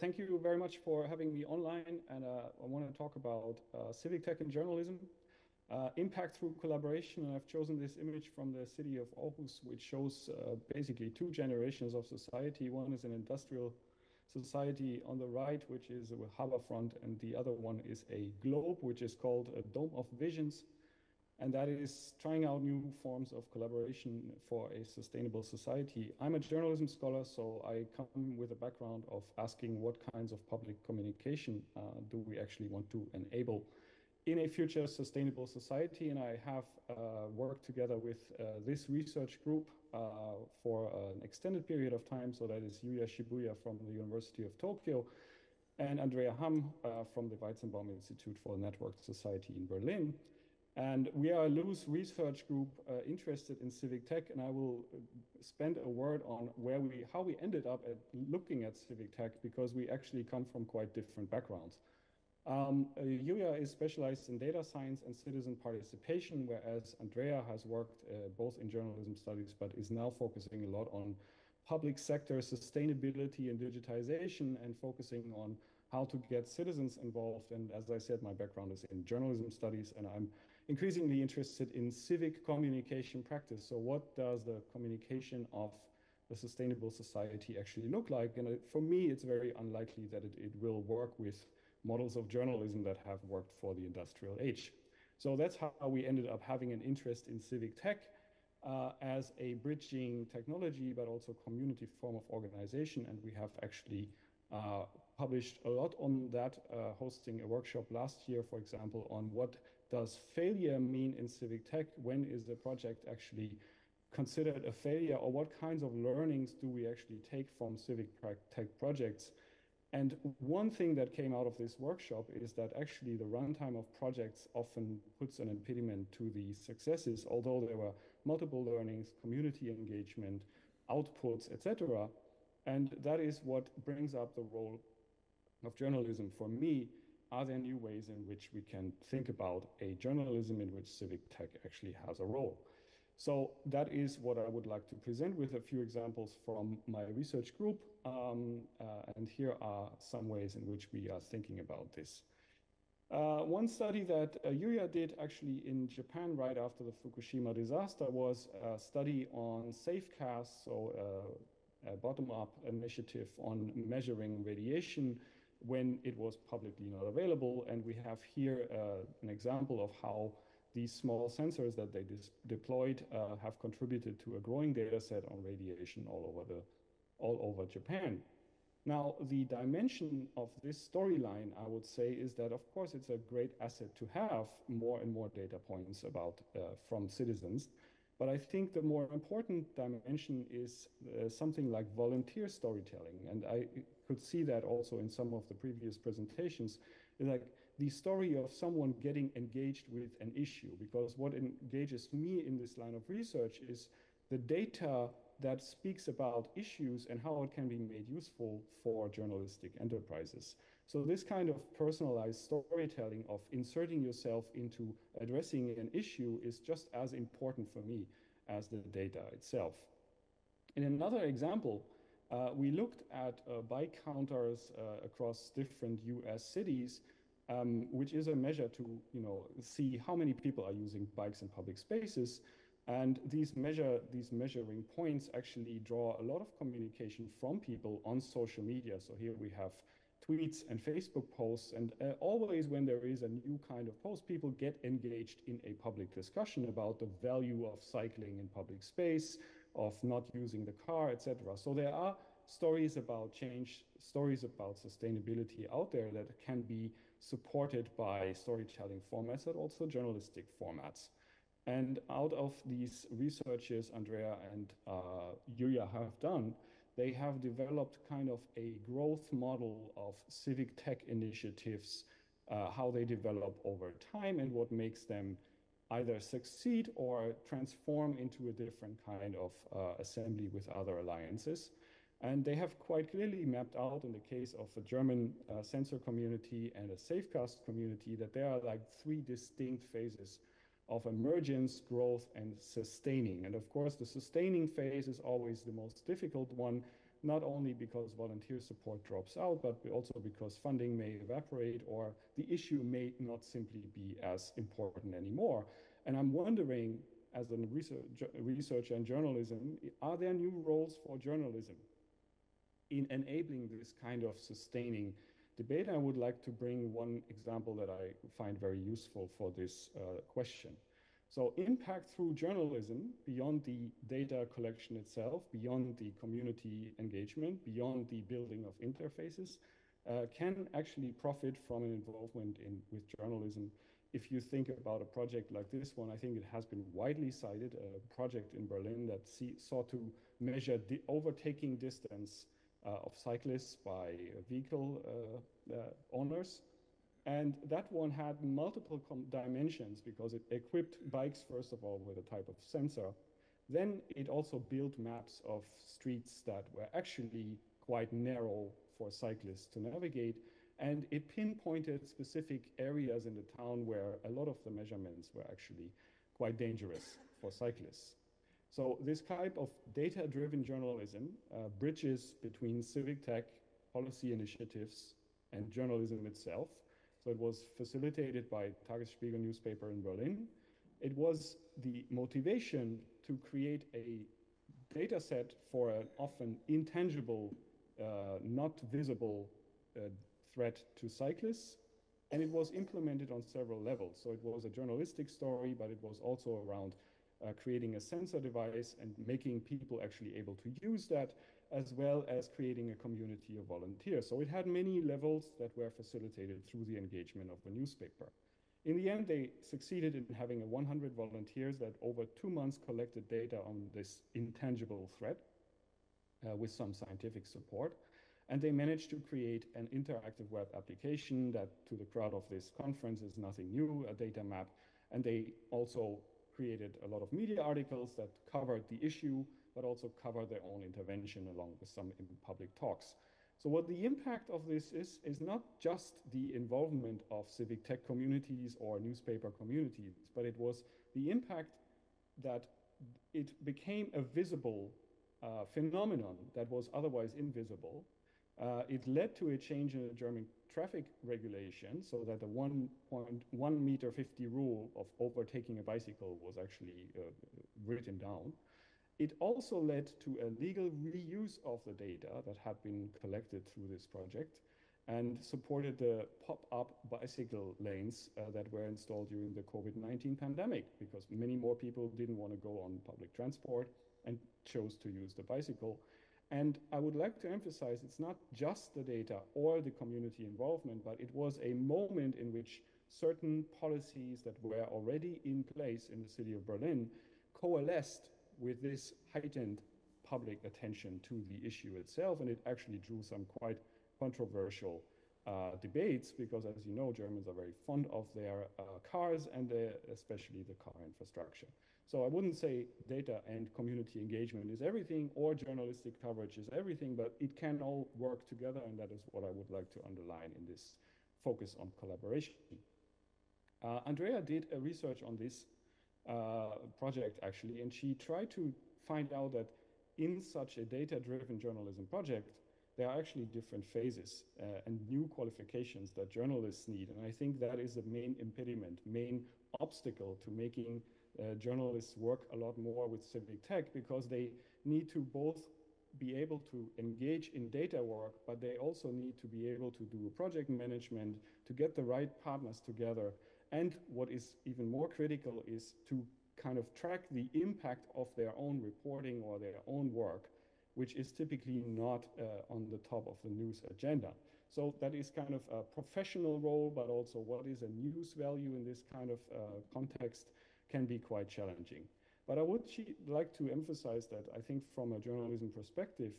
thank you very much for having me online. And uh, I want to talk about uh, civic tech and journalism, uh, impact through collaboration. And I've chosen this image from the city of Aarhus, which shows uh, basically two generations of society. One is an industrial society on the right, which is a harbor front, and the other one is a globe, which is called a Dome of Visions and that is trying out new forms of collaboration for a sustainable society. I'm a journalism scholar, so I come with a background of asking what kinds of public communication uh, do we actually want to enable in a future sustainable society. And I have uh, worked together with uh, this research group uh, for an extended period of time. So that is Yuya Shibuya from the University of Tokyo and Andrea Hamm uh, from the Weizenbaum Institute for Networked Society in Berlin. And we are a loose research group uh, interested in civic tech, and I will uh, spend a word on where we, how we ended up at looking at civic tech because we actually come from quite different backgrounds. Um, uh, Yuya is specialized in data science and citizen participation, whereas Andrea has worked uh, both in journalism studies, but is now focusing a lot on public sector sustainability and digitization and focusing on how to get citizens involved. And as I said, my background is in journalism studies, and I'm increasingly interested in civic communication practice. So what does the communication of a sustainable society actually look like? And for me, it's very unlikely that it, it will work with models of journalism that have worked for the industrial age. So that's how we ended up having an interest in civic tech uh, as a bridging technology, but also community form of organization. And we have actually uh, published a lot on that, uh, hosting a workshop last year, for example, on what does failure mean in civic tech? When is the project actually considered a failure or what kinds of learnings do we actually take from civic tech projects? And one thing that came out of this workshop is that actually the runtime of projects often puts an impediment to the successes, although there were multiple learnings, community engagement, outputs, etc. And that is what brings up the role of journalism for me are there new ways in which we can think about a journalism in which civic tech actually has a role? So that is what I would like to present with a few examples from my research group. Um, uh, and here are some ways in which we are thinking about this. Uh, one study that uh, Yuya did actually in Japan right after the Fukushima disaster was a study on SafeCast, so uh, a bottom-up initiative on measuring radiation when it was publicly not available. And we have here uh, an example of how these small sensors that they deployed uh, have contributed to a growing data set on radiation all over, the, all over Japan. Now, the dimension of this storyline, I would say, is that of course it's a great asset to have more and more data points about uh, from citizens. But I think the more important dimension is uh, something like volunteer storytelling. And I could see that also in some of the previous presentations, like the story of someone getting engaged with an issue. Because what engages me in this line of research is the data that speaks about issues and how it can be made useful for journalistic enterprises. So this kind of personalized storytelling of inserting yourself into addressing an issue is just as important for me as the data itself. In another example, uh, we looked at uh, bike counters uh, across different US cities, um, which is a measure to you know, see how many people are using bikes in public spaces. And these, measure, these measuring points actually draw a lot of communication from people on social media. So here we have tweets and Facebook posts. And uh, always when there is a new kind of post, people get engaged in a public discussion about the value of cycling in public space, of not using the car, etc. So there are stories about change, stories about sustainability out there that can be supported by storytelling formats and also journalistic formats. And out of these researches Andrea and uh, Yuya have done, they have developed kind of a growth model of civic tech initiatives, uh, how they develop over time and what makes them either succeed or transform into a different kind of uh, assembly with other alliances. And they have quite clearly mapped out in the case of the German uh, sensor community and a SafeCast community that there are like three distinct phases of emergence, growth, and sustaining. And of course, the sustaining phase is always the most difficult one not only because volunteer support drops out, but also because funding may evaporate or the issue may not simply be as important anymore. And I'm wondering, as a research, researcher in journalism, are there new roles for journalism in enabling this kind of sustaining debate? I would like to bring one example that I find very useful for this uh, question. So impact through journalism, beyond the data collection itself, beyond the community engagement, beyond the building of interfaces, uh, can actually profit from an involvement in with journalism. If you think about a project like this one, I think it has been widely cited, a project in Berlin that see, sought to measure the overtaking distance of cyclists by vehicle uh, uh, owners and that one had multiple dimensions because it equipped bikes, first of all, with a type of sensor. Then it also built maps of streets that were actually quite narrow for cyclists to navigate. And it pinpointed specific areas in the town where a lot of the measurements were actually quite dangerous for cyclists. So this type of data-driven journalism uh, bridges between civic tech, policy initiatives, and journalism itself. So it was facilitated by Tagesspiegel newspaper in Berlin. It was the motivation to create a data set for an often intangible, uh, not visible uh, threat to cyclists. And it was implemented on several levels. So it was a journalistic story, but it was also around uh, creating a sensor device and making people actually able to use that as well as creating a community of volunteers. So it had many levels that were facilitated through the engagement of the newspaper. In the end, they succeeded in having 100 volunteers that over two months collected data on this intangible threat uh, with some scientific support. And they managed to create an interactive web application that to the crowd of this conference is nothing new, a data map. And they also created a lot of media articles that covered the issue but also cover their own intervention along with some public talks. So what the impact of this is, is not just the involvement of civic tech communities or newspaper communities, but it was the impact that it became a visible uh, phenomenon that was otherwise invisible. Uh, it led to a change in the German traffic regulation so that the 1.1 meter 50 rule of overtaking a bicycle was actually uh, written down. It also led to a legal reuse of the data that had been collected through this project and supported the pop-up bicycle lanes uh, that were installed during the COVID-19 pandemic because many more people didn't want to go on public transport and chose to use the bicycle. And I would like to emphasize it's not just the data or the community involvement, but it was a moment in which certain policies that were already in place in the city of Berlin coalesced with this heightened public attention to the issue itself, and it actually drew some quite controversial uh, debates because, as you know, Germans are very fond of their uh, cars and especially the car infrastructure. So I wouldn't say data and community engagement is everything or journalistic coverage is everything, but it can all work together, and that is what I would like to underline in this focus on collaboration. Uh, Andrea did a research on this uh, project actually, and she tried to find out that in such a data-driven journalism project, there are actually different phases uh, and new qualifications that journalists need. And I think that is the main impediment, main obstacle to making uh, journalists work a lot more with civic tech because they need to both be able to engage in data work, but they also need to be able to do project management, to get the right partners together, and what is even more critical is to kind of track the impact of their own reporting or their own work, which is typically not uh, on the top of the news agenda. So that is kind of a professional role, but also what is a news value in this kind of uh, context can be quite challenging. But I would like to emphasize that I think from a journalism perspective,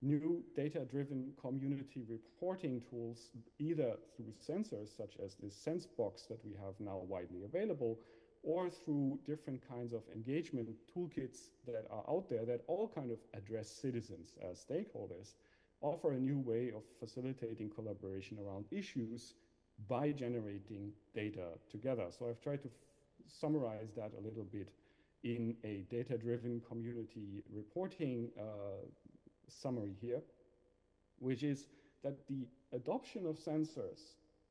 new data-driven community reporting tools, either through sensors such as this SenseBox that we have now widely available, or through different kinds of engagement toolkits that are out there that all kind of address citizens as stakeholders, offer a new way of facilitating collaboration around issues by generating data together. So I've tried to summarize that a little bit in a data-driven community reporting uh, summary here. which is that the adoption of sensors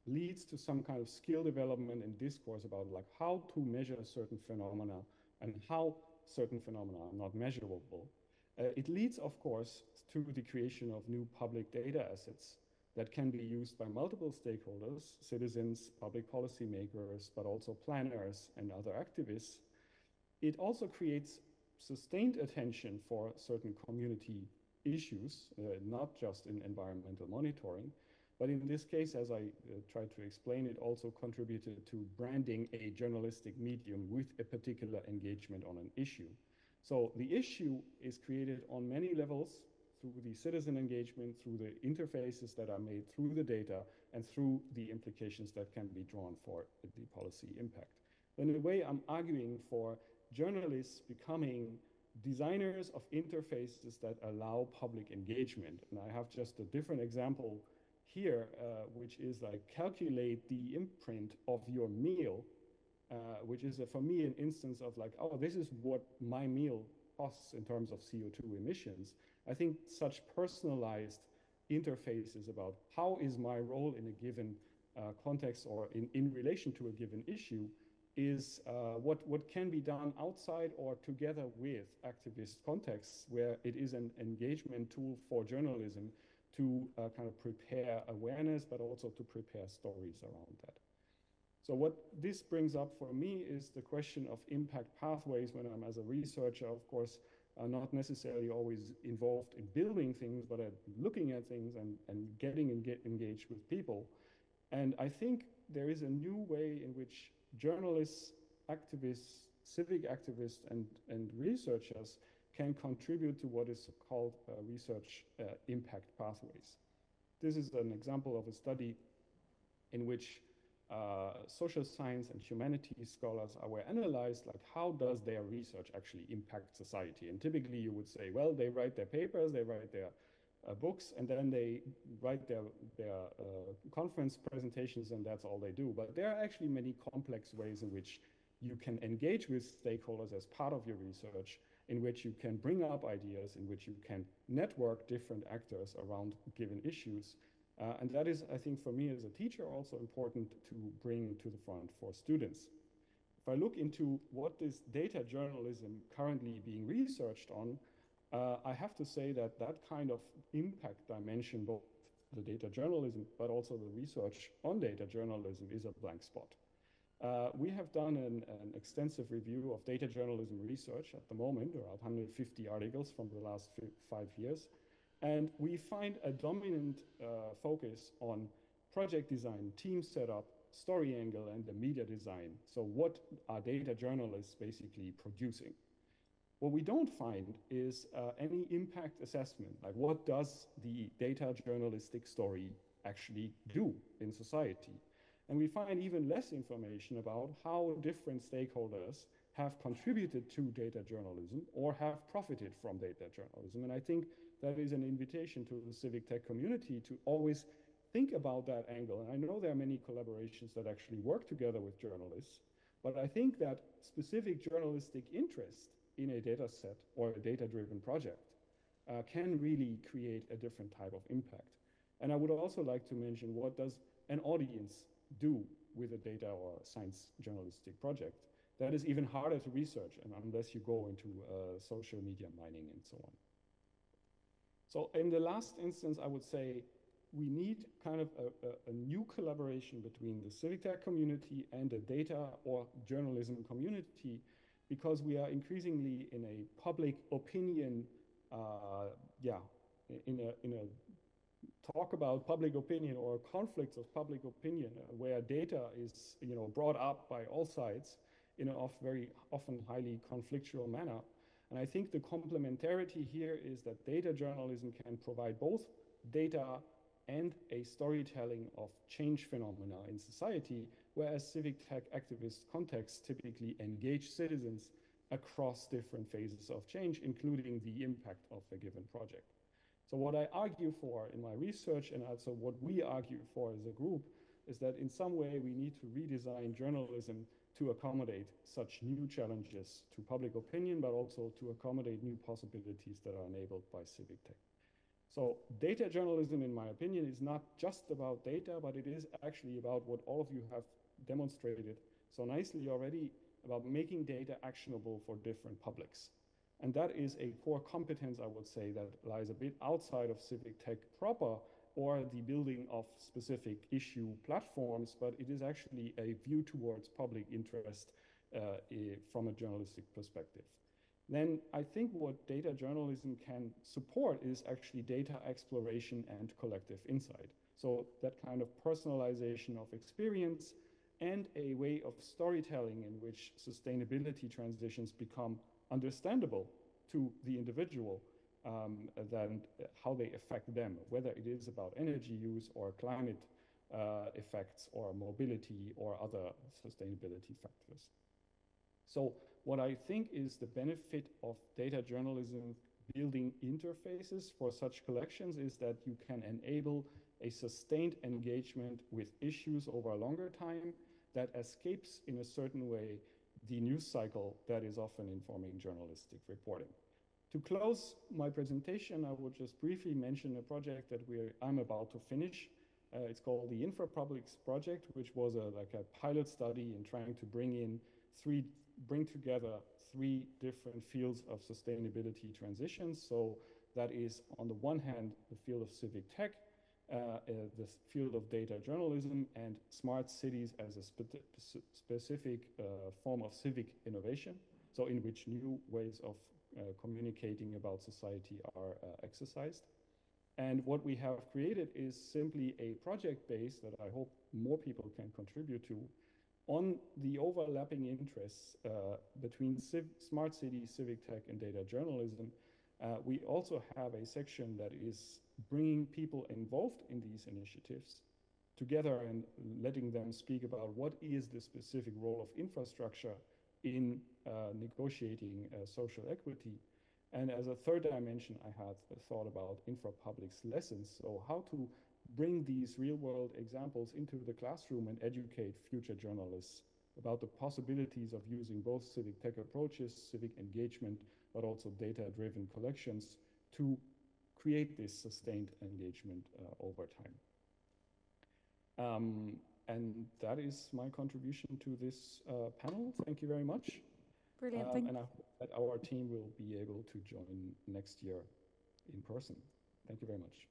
leads to some kind of skill development and discourse about like how to measure certain phenomena and how certain phenomena are not measurable. Uh, it leads, of course, to the creation of new public data assets that can be used by multiple stakeholders, citizens, public policymakers, but also planners and other activists. It also creates sustained attention for certain community issues, uh, not just in environmental monitoring. But in this case, as I uh, tried to explain, it also contributed to branding a journalistic medium with a particular engagement on an issue. So the issue is created on many levels through the citizen engagement, through the interfaces that are made through the data, and through the implications that can be drawn for the policy impact. In a way, I'm arguing for journalists becoming designers of interfaces that allow public engagement. And I have just a different example here, uh, which is like calculate the imprint of your meal, uh, which is a, for me an instance of like, oh, this is what my meal costs in terms of CO2 emissions. I think such personalized interfaces about how is my role in a given uh, context or in, in relation to a given issue is uh, what, what can be done outside or together with activist contexts where it is an engagement tool for journalism to uh, kind of prepare awareness, but also to prepare stories around that. So what this brings up for me is the question of impact pathways when I'm as a researcher, of course, are not necessarily always involved in building things, but at looking at things and, and getting engaged with people. And I think there is a new way in which journalists, activists, civic activists, and, and researchers can contribute to what is called uh, research uh, impact pathways. This is an example of a study in which uh, social science and humanities scholars were analyzed like how does their research actually impact society and typically you would say well they write their papers they write their uh, books and then they write their their uh, conference presentations and that's all they do but there are actually many complex ways in which you can engage with stakeholders as part of your research in which you can bring up ideas in which you can network different actors around given issues uh, and that is, I think, for me as a teacher, also important to bring to the front for students. If I look into what is data journalism currently being researched on, uh, I have to say that that kind of impact dimension, both the data journalism, but also the research on data journalism is a blank spot. Uh, we have done an, an, extensive review of data journalism research at the moment, around 150 articles from the last five years. And we find a dominant uh, focus on project design, team setup, story angle, and the media design. So what are data journalists basically producing? What we don't find is uh, any impact assessment, like what does the data journalistic story actually do in society? And we find even less information about how different stakeholders have contributed to data journalism or have profited from data journalism. And I think that is an invitation to the civic tech community to always think about that angle. And I know there are many collaborations that actually work together with journalists, but I think that specific journalistic interest in a data set or a data-driven project uh, can really create a different type of impact. And I would also like to mention what does an audience do with a data or science journalistic project? That is even harder to research and unless you go into uh, social media mining and so on. So in the last instance, I would say we need kind of a, a, a, new collaboration between the civic tech community and the data or journalism community because we are increasingly in a public opinion, uh, yeah, in a, in a talk about public opinion or conflicts of public opinion uh, where data is, you know, brought up by all sides in a very often highly conflictual manner. And I think the complementarity here is that data journalism can provide both data and a storytelling of change phenomena in society, whereas civic tech activist contexts typically engage citizens across different phases of change, including the impact of a given project. So what I argue for in my research and also what we argue for as a group is that in some way we need to redesign journalism to accommodate such new challenges to public opinion, but also to accommodate new possibilities that are enabled by civic tech. So data journalism, in my opinion, is not just about data, but it is actually about what all of you have demonstrated so nicely already about making data actionable for different publics. And that is a core competence, I would say, that lies a bit outside of civic tech proper or the building of specific issue platforms, but it is actually a view towards public interest uh, from a journalistic perspective. Then I think what data journalism can support is actually data exploration and collective insight. So that kind of personalization of experience and a way of storytelling in which sustainability transitions become understandable to the individual um, than how they affect them, whether it is about energy use or climate uh, effects or mobility or other sustainability factors. So what I think is the benefit of data journalism building interfaces for such collections is that you can enable a sustained engagement with issues over a longer time that escapes in a certain way the news cycle that is often informing journalistic reporting. To close my presentation, I would just briefly mention a project that I'm about to finish. Uh, it's called the InfraPublics project, which was a, like a pilot study in trying to bring in three, bring together three different fields of sustainability transitions. So that is on the one hand, the field of civic tech, uh, uh, the field of data journalism and smart cities as a spe specific uh, form of civic innovation, so in which new ways of uh, communicating about society are uh, exercised. And what we have created is simply a project base that I hope more people can contribute to on the overlapping interests uh, between smart cities, civic tech, and data journalism. we also have a section that is bringing people involved in these initiatives together and letting them speak about what is the specific role of infrastructure in uh, negotiating uh, social equity. And as a third dimension, I had thought about InfraPublic's lessons. So how to bring these real world examples into the classroom and educate future journalists about the possibilities of using both civic tech approaches, civic engagement, but also data driven collections to create this sustained engagement uh, over time. Um, and that is my contribution to this uh, panel. Thank you very much. Brilliant. Um, and I hope that our team will be able to join next year in person. Thank you very much.